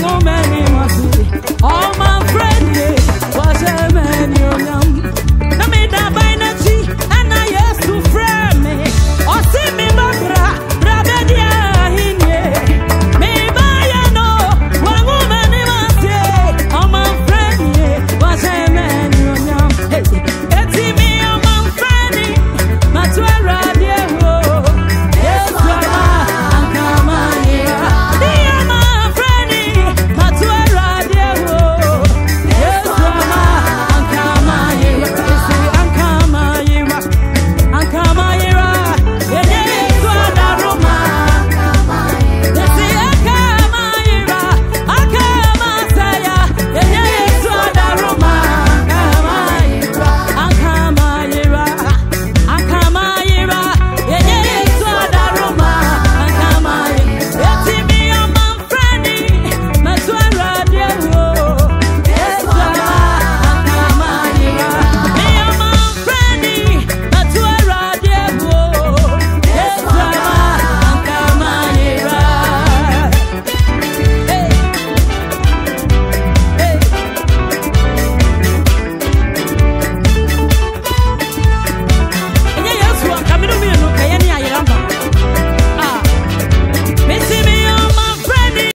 no man